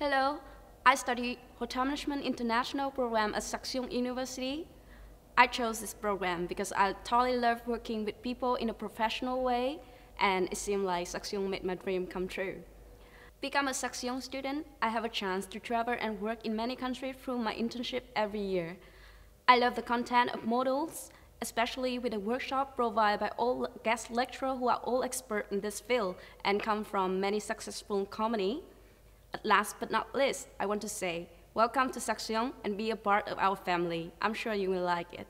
Hello, I study Hotel Management International program at Saxion University. I chose this program because I totally love working with people in a professional way, and it seemed like Saxion made my dream come true. Become a Saxion student, I have a chance to travel and work in many countries through my internship every year. I love the content of modules, especially with the workshop provided by all guest lecturers who are all expert in this field and come from many successful companies. Last but not least, I want to say, welcome to Saxion and be a part of our family. I'm sure you will like it.